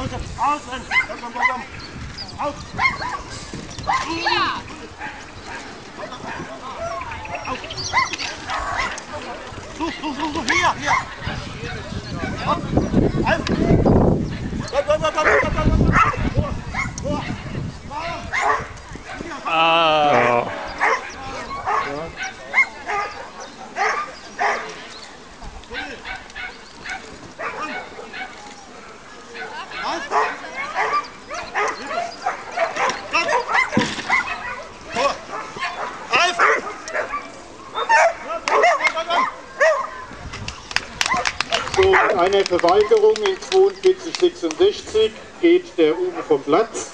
Leute, außen! Komm, komm, komm, komm! Auf! So, so, so, so, hier, hier! Auf! Auf! Komm, komm, komm, komm, komm, komm, komm! Vor, vor! Ah. Mit einer Verweigerung in 4266 geht der Uwe vom Platz.